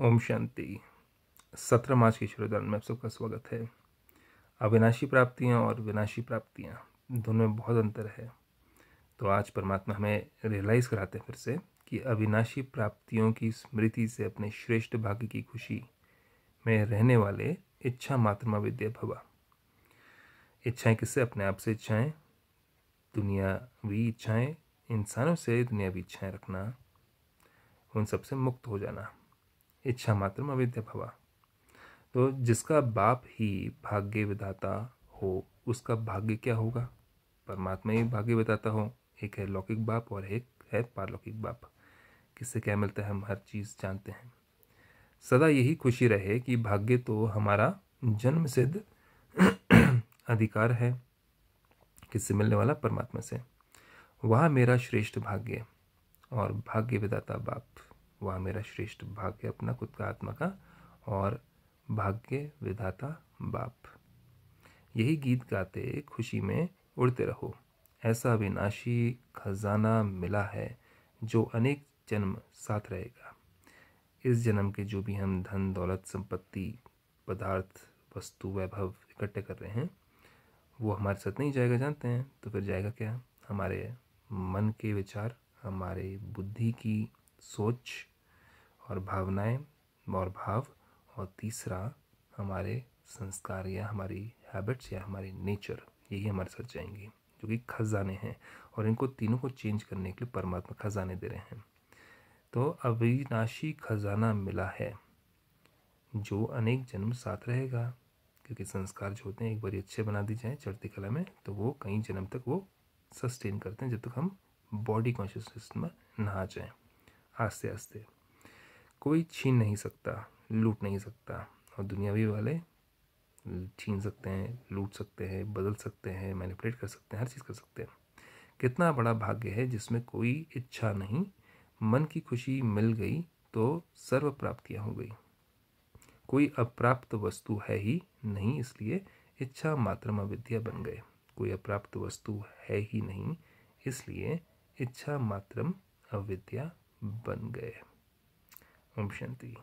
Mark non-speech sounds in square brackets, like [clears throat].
ओम शांति। सत्रह मार्च के श्रोदान में आप सबका स्वागत है। अविनाशी प्राप्तियाँ और विनाशी प्राप्तियाँ, दोनों में बहुत अंतर है। तो आज परमात्मा हमें रियलाइज़ कराते हैं फिर से कि अविनाशी प्राप्तियों की स्मृति से अपने श्रेष्ठ भाग्य की खुशी में रहने वाले इच्छा मात्रमा विद्या भवा इच्छाएँ किससे? अपने आप से इच्छाएँ। दुनियावी इच्छाएँ। इंसानों से दुनियावी इच्छाएँ रखना। उन सबसे मुक्त हो जाना। इच्छा मात्र अविद्या भवा। तो जिसका बाप ही भाग्य विधाता हो, उसका भाग्य क्या होगा? परमात्मा ही भाग्य विधाता हो, एक है लौकिक बाप और एक है पारलौकिक बाप। किससे क्या मिलता है हम हर चीज़ जानते हैं। सदा यही खुशी रहे कि भाग्य तो हमारा जन्म सिद्ध [clears throat] अधिकार है, किससे मिलने वाला? परमात्मा से। वह मेरा श्रेष्ठ भाग्य और भाग्य विदाता बाप। वह मेरा श्रेष्ठ भाग्य अपना खुद का आत्मा का और भाग्य विधाता बाप। यही गीत गाते खुशी में उड़ते रहो। ऐसा विनाशी खजाना मिला है जो अनेक जन्म साथ रहेगा। इस जन्म के जो भी हम धन, दौलत, संपत्ति, पदार्थ, वस्तु, वैभव इकट्ठे कर रहे हैं, वो हमारे साथ नहीं जाएगा, जानते हैं? तो फिर जाएगा क्या? हमारे मन के विचार, हमारे बुद्धि की सोच और भावनाएँ और भाव और तीसरा हमारे संस्कार या हमारी हैबिट्स या हमारी नेचर यही हमारे साथ जाएँगी, जो कि खजाने हैं और इनको तीनों को चेंज करने के लिए परमात्मा खजाने दे रहे हैं। तो अविनाशी खजाना मिला है, जो अनेक जन्म साथ रहेगा, क्योंकि संस्कार जो होते हैं, एक बार अच्छे बना दी जाए चढ़ती कला में तो वो कई जन्म तक वो सस्टेन करते हैं, जब तक हम बॉडी कॉन्शियसनेस में नहा जाएँ। आस्ते आस्ते। कोई छीन नहीं सकता, लूट नहीं सकता। और दुनियावी वाले छीन सकते हैं, लूट सकते हैं, बदल सकते हैं मैनिपुलेट कर सकते हैं, हर चीज़ कर सकते हैं। कितना बड़ा भाग्य है जिसमें कोई इच्छा नहीं, मन की खुशी मिल गई तो सर्व प्राप्तियाँ हो गई। कोई अप्राप्त वस्तु है ही नहीं, इसलिए इच्छा मात्र विद्या बन गए। कोई अप्राप्त वस्तु है ही नहीं, इसलिए इच्छा मात्रम अविद्या बन गए। ओम शांति